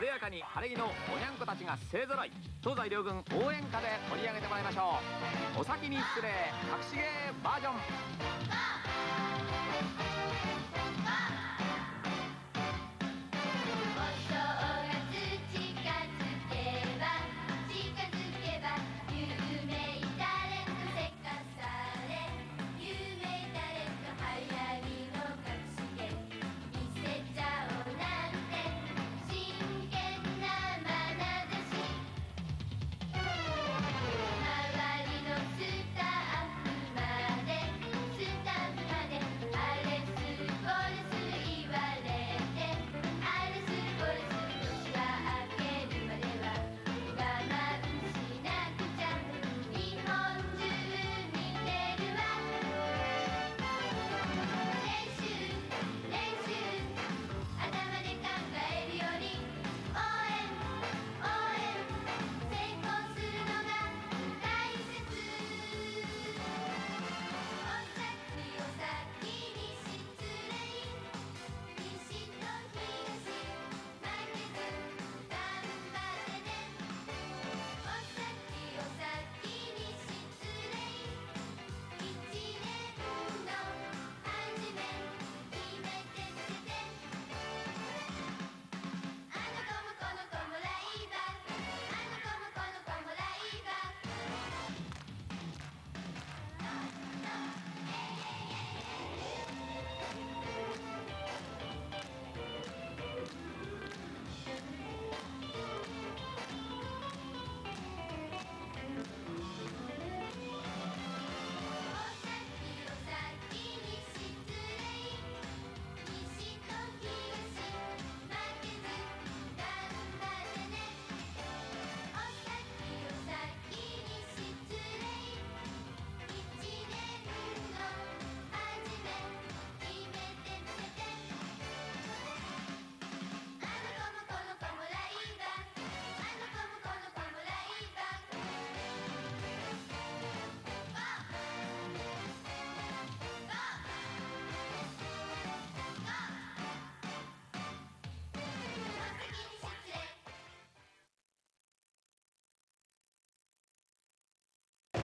晴れやかに晴れ着のおにゃんこたちが勢ぞろい。東西両軍応援歌で盛り上げてもらいましょう。お先に失礼隠し芸バージョン。